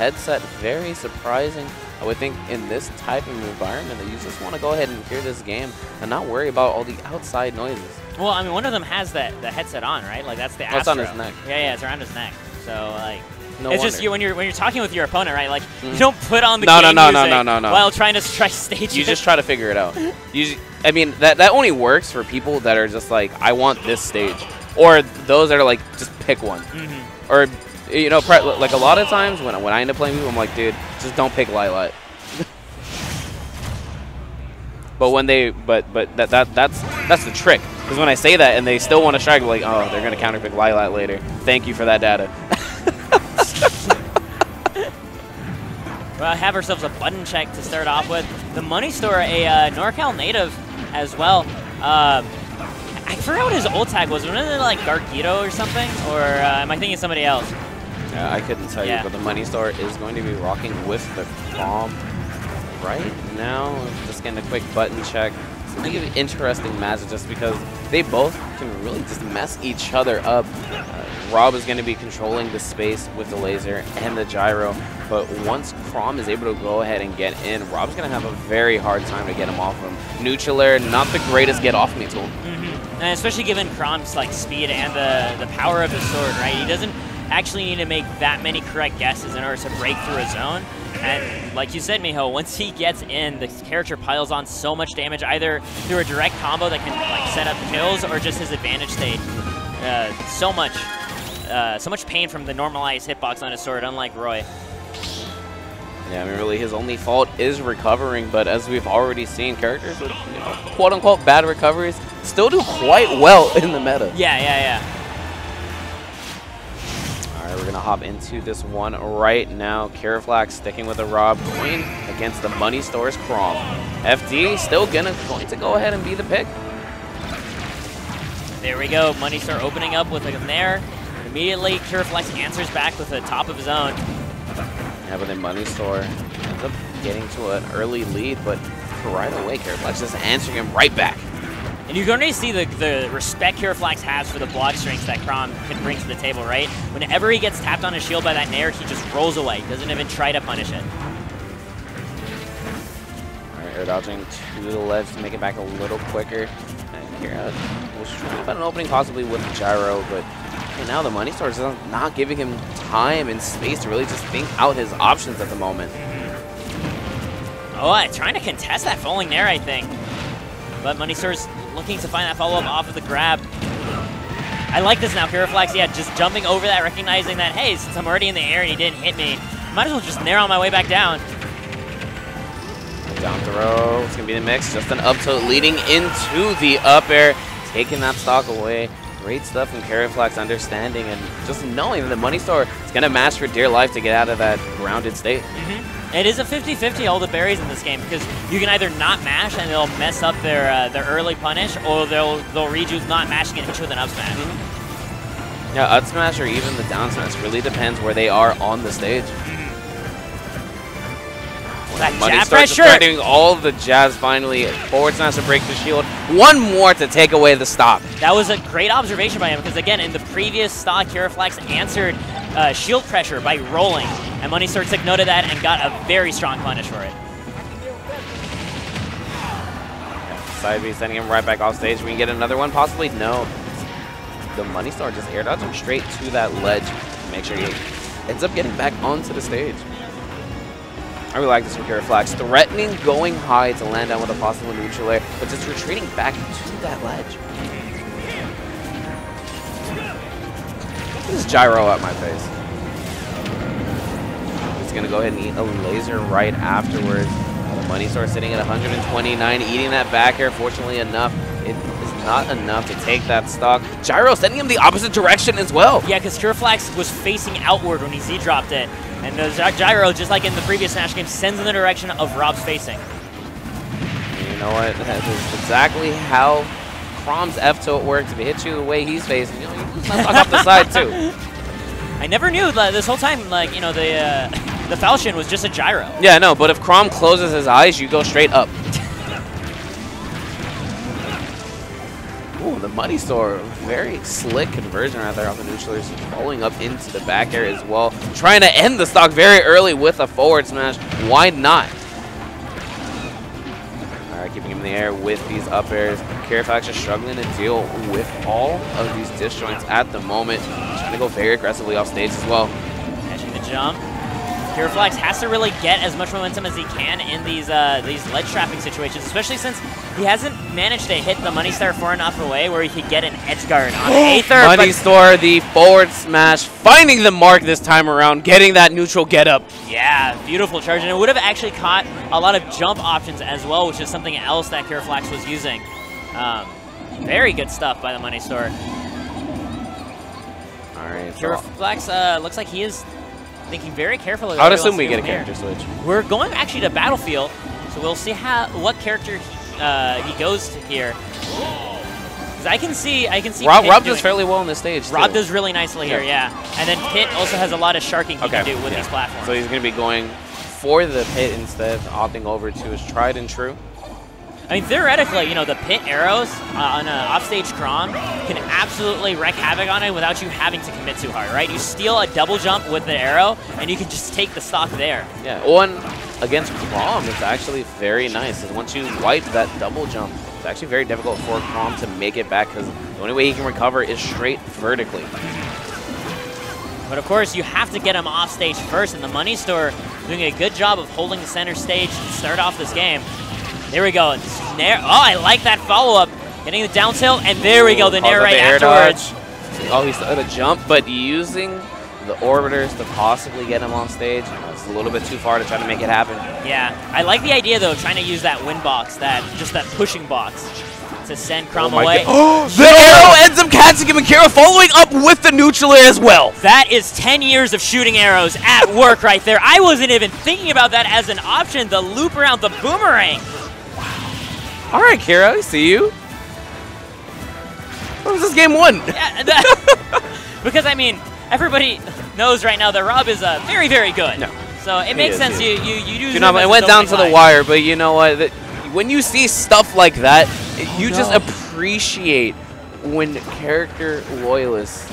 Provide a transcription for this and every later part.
headset very surprising. I would think in this type of environment that you just want to go ahead and hear this game and not worry about all the outside noises. Well, I mean, one of them has that the headset on, right? Like that's the Oh, it's on his neck. Yeah, yeah, it's around his neck. So like, No it's just you when you're when you're talking with your opponent, right? Like Mhm. you don't put on the No, no, game no, no, music no, no, no. while trying to try stage. You it. just try to figure it out. You, I mean, that that only works for people that are just like, I want this stage, or those that are like, just pick one, Mhm. or you know, like a lot of times when when I end up playing people, I'm like, dude, just don't pick Lylat. but when they, but but that that that's that's the trick. Because when I say that and they still want to strike, like, oh, they're gonna counter pick Lylat later. Thank you for that data. Well, have ourselves a button check to start off with. The Money Store, a uh, NorCal native as well. Um, I forgot what his old tag was. Wasn't it like Gargido or something? Or uh, am I thinking somebody else? Yeah, I couldn't tell Yeah. you, but the Money Store is going to be rocking with the Chrom right now. Just getting a quick button check. It's going to be an interesting match just because they both can really just mess each other up. Uh, Rob is going to be controlling the space with the laser and the gyro, but once Chrom is able to go ahead and get in, Rob's going to have a very hard time to get him off him. Neutral not the greatest get off me tool. Mm-hmm. And especially given Chrom's like speed and the the power of his sword, right? He doesn't actually need to make that many correct guesses in order to break through a zone. And like you said, Miho, once he gets in, the character piles on so much damage, either through a direct combo that can like set up kills or just his advantage state. Uh, so much, uh, so much pain from the normalized hitbox on his sword, unlike Roy. Yeah, I mean, really, his only fault is recovering, but as we've already seen, characters with, you know, quote-unquote bad recoveries still do quite well in the meta. Yeah, yeah, yeah. Hop into this one right now. Kiraflax sticking with the Rob Queen against the Money Store's Chrom. FD still gonna, going to go ahead and be the pick. There we go. Money Store opening up with a Nair. Immediately, Kiraflax answers back with a top of his own. Yeah, but then Money Store ends up getting to an early lead, but right away, Kiraflax just answering him right back. And you can already see the, the respect Kiraflax has for the block strengths that Chrom can bring to the table, right? Whenever he gets tapped on his shield by that Nair, he just rolls away. Doesn't even try to punish it. All right, air dodging to the ledge to make it back a little quicker. And here trying to find an opening possibly with the gyro, but now the money store is not giving him time and space to really just think out his options at the moment. Oh, trying to contest that falling Nair, I think. But Money Store's looking to find that follow-up off of the grab. I like this now, Kiraflax, yeah, just jumping over that, recognizing that, hey, since I'm already in the air and he didn't hit me, might as well just Nair on my way back down. Down throw, it's gonna be the mix, just an up tilt leading into the up air, taking that stock away. Great stuff from Kiraflax understanding and just knowing that the money store is gonna match for dear life to get out of that grounded state. Mm-hmm. It is a 50-50 all the berries in this game because you can either not mash and they'll mess up their uh, their early punish, or they'll they'll read you not mashing and hit you with an up smash. Yeah, up smash or even the down smash really depends where they are on the stage. That Money jab pressure. spreading all the jabs finally. Forward smash to break the shield. One more to take away the stop. That was a great observation by him because again, in the previous stock, Kiraflax answered uh, shield pressure by rolling, and Money Store took note of that and got a very strong punish for it. Side sending him right back off stage. We can get another one, possibly? No. The Money Store just air dodged him straight to that ledge. Make sure he ends up getting back onto the stage. I really like this from Flax. Threatening, going high to land down with a possible neutral air, but just retreating back to that ledge. This is gyro at my face. He's gonna go ahead and eat a laser right afterwards. The money store sitting at 129, eating that back air. Fortunately enough, it is not enough to take that stock. Gyro sending him the opposite direction as well. Yeah, because Kiraflax was facing outward when he Z-dropped it, and the Gyro, just like in the previous Smash game, sends in the direction of Rob's facing. You know what? That is exactly how Chrom's F tilt works. If it hits you the way he's facing, you know, you lose off the side too. I never knew like, this whole time, like, you know, the uh, the Falchion was just a gyro. Yeah, no, but if Crom closes his eyes, you go straight up. Ooh, the Money Store, very slick conversion right there off the neutralers, following up into the back air as well. Trying to end the stock very early with a forward smash. Why not? The air with these up airs. Kiraflax just struggling to deal with all of these disjoints at the moment. Trying to go very aggressively off stage as well. Catching the jump. Kiraflax has to really get as much momentum as he can in these uh, these ledge trapping situations, especially since he hasn't managed to hit the Money Store far enough away where he could get an edge guard on Aether. Money Store, the forward smash, finding the mark this time around, getting that neutral get up. Yeah, beautiful charge, and it would have actually caught a lot of jump options as well, which is something else that Kiraflax was using. Um, very good stuff by the Money Store. All right, so Kiraflax uh, looks like he is thinking very carefully. I would assume we get a here. character switch. We're going actually to Battlefield, so we'll see how what character he, uh, he goes to here. I can see, I can see. Rob, Rob does fairly well on this stage. Rob too. does really nicely here, Yeah. yeah. And then Pit also has a lot of sharking he Okay. can do with yeah. these platforms. So he's going to be going for the pit instead, opting over to his tried and true. I mean, theoretically, you know, the pit arrows uh, on an offstage Chrom can absolutely wreak havoc on it without you having to commit too hard, right? You steal a double jump with the arrow, and you can just take the stock there. Yeah, one against Chrom, it's actually very nice. And once you wipe that double jump, it's actually very difficult for Chrom to make it back because the only way he can recover is straight vertically. But of course, you have to get him off stage first, and the Money Store doing a good job of holding the center stage to start off this game. There we go. Nair. Oh, I like that follow-up. Getting the down tilt, and there we go, the nair right afterwards. dodge. Oh, he's at a jump, but using the orbiters to possibly get him on stage, it's a little bit too far to try to make it happen. Yeah, I like the idea though, trying to use that win box, that just that pushing box, to send oh Chrom away. Oh, the arrow ends up catching him, and Kira following up with the neutral as well. That is 10 years of shooting arrows at work right there. I wasn't even thinking about that as an option, the loop around the boomerang. All right, Kira, I see you. What was this game one? Yeah, that- because I mean, everybody knows right now that Rob is uh, very, very good. No. So it makes is, sense you you you use You know, it went down to the wire, but you know what? That- When you see stuff like that, you just appreciate when character loyalists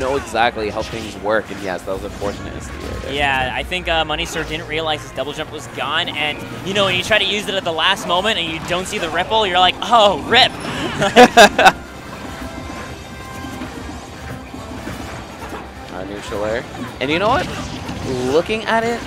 know exactly how things work. And yes, that was unfortunate. to see right there. Yeah, I think uh, Money Store didn't realize his double jump was gone, and you know when you try to use it at the last moment and you don't see the ripple, you're like, oh, rip. uh, neutral air. And you know what? Looking at it,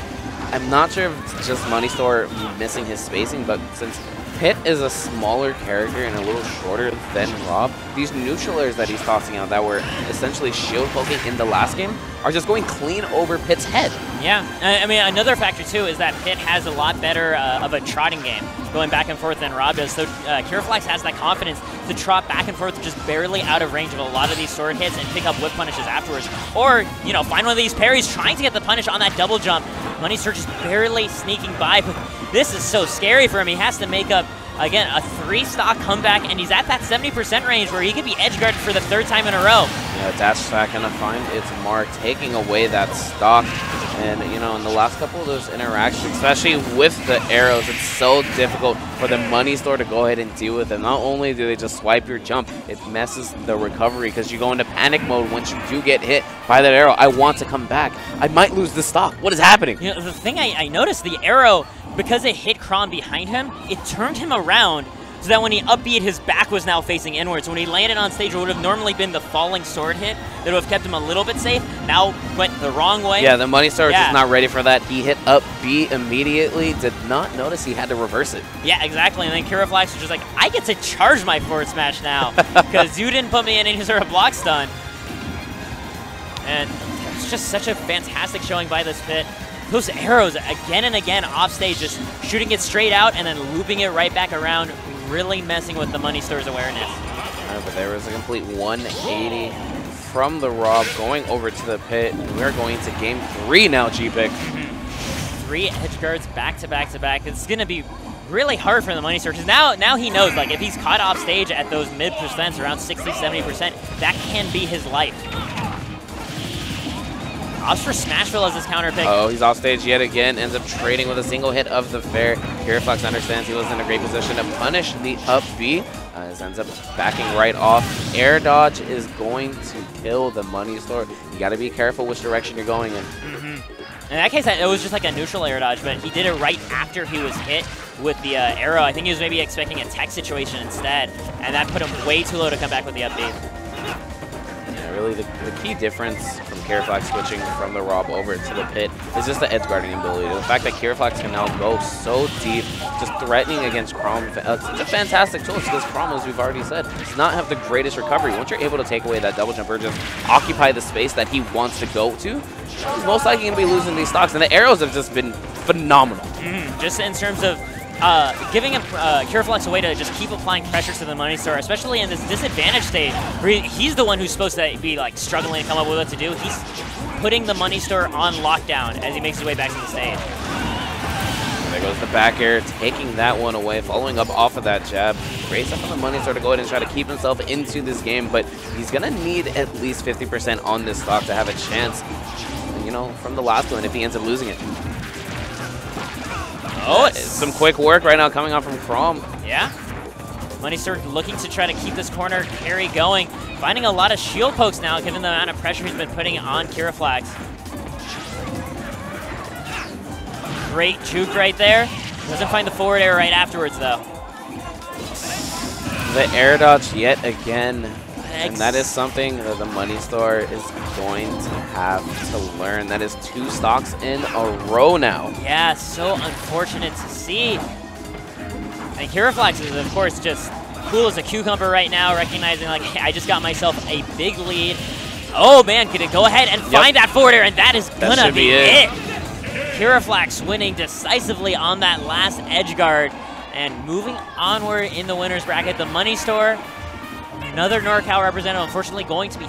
I'm not sure if it's just Money Store missing his spacing, but since Pit is a smaller character and a little shorter than Rob, these neutral airs that he's tossing out that were essentially shield poking in the last game are just going clean over Pit's head. Yeah, I mean, another factor too is that Pit has a lot better uh, of a trotting game, going back and forth than Rob does. So uh, Kiraflax has that confidence to trot back and forth, just barely out of range of a lot of these sword hits and pick up whip punishes afterwards. Or, you know, find one of these parries, trying to get the punish on that double jump. Money Store is barely sneaking by, but this is so scary for him. He has to make up, again, a three stock comeback, and he's at that 70% range where he could be edge guarded for the third time in a row. Yeah, Dash Attack gonna find its mark, taking away that stock. And, you know, in the last couple of those interactions, especially with the arrows, it's so difficult for the Money Store to go ahead and deal with them. Not only do they just swipe your jump, it messes the recovery because you go into panic mode once you do get hit by that arrow. I want to come back. I might lose the stock. What is happening? You know, the thing I, I noticed, the arrow, because it hit Chrom behind him, it turned him around so that when he upbeat, his back was now facing inwards. When he landed on stage, it would have normally been the falling sword hit that would have kept him a little bit safe. Now went the wrong way. Yeah, the Money Store was Yeah. just not ready for that. He hit up B immediately, did not notice he had to reverse it. Yeah, exactly. And then Kiraflax was just like, I get to charge my forward smash now because you didn't put me in any sort of block stun. And it's just such a fantastic showing by this pit. Those arrows again and again off stage, just shooting it straight out and then looping it right back around, really messing with the Money Store's awareness. Uh, but there was a complete 180 from the Rob going over to the pit. We're going to game three now, G-Pick. Three edge guards back to back to back. It's going to be really hard for the Money Store because now, now he knows, like, if he's caught off stage at those mid percents, around 60, 70%, that can be his life. Opts for Smashville as his counter pick. Oh, he's off stage yet again. Ends up trading with a single hit of the fair. Kiraflax understands he was in a great position to punish the up B. Uh, this ends up backing right off. Air dodge is going to kill the money store. You got to be careful which direction you're going in. Mm -hmm. In that case, it was just like a neutral air dodge, but he did it right after he was hit with the uh, arrow. I think he was maybe expecting a tech situation instead, and that put him way too low to come back with the update really the, the key difference from Kiraflax switching from the Rob over to the pit is just the edge guarding ability. The fact that Kiraflax can now go so deep, just threatening against Chrom. Uh, it's a fantastic choice because Chrom, as we've already said, does not have the greatest recovery. Once you're able to take away that double jump or just occupy the space that he wants to go to, he's most likely going to be losing these stocks. And the arrows have just been phenomenal. Mm, just in terms of uh, giving him uh, Kiraflax a way to just keep applying pressure to the Money Store, especially in this disadvantage state where he's the one who's supposed to be like struggling to come up with what to do. He's putting the Money Store on lockdown as he makes his way back to the stage. There goes the back air, taking that one away, following up off of that jab. Great stuff on the money store to go ahead and try to keep himself into this game, but he's going to need at least 50% on this stock to have a chance, you know, from the last one if he ends up losing it. Oh, some quick work right now coming out from Chrom. Yeah. Money Store looking to try to keep this corner carry going. Finding a lot of shield pokes now, given the amount of pressure he's been putting on Kiraflax. Great juke right there. Doesn't find the forward air right afterwards, though. The air dodge yet again and that is something that the money store is going to have to learn. That is two stocks in a row now. Yeah, so unfortunate to see. And Kiraflax is, of course, just cool as a cucumber right now, recognizing, like, hey, I just got myself a big lead. Oh, man, could it go ahead and yep. find that forward air, and that is going to be, be, it. it. Kiraflax winning decisively on that last edge guard. And moving onward in the winner's bracket, the Money Store Another NorCal representative, unfortunately, going to be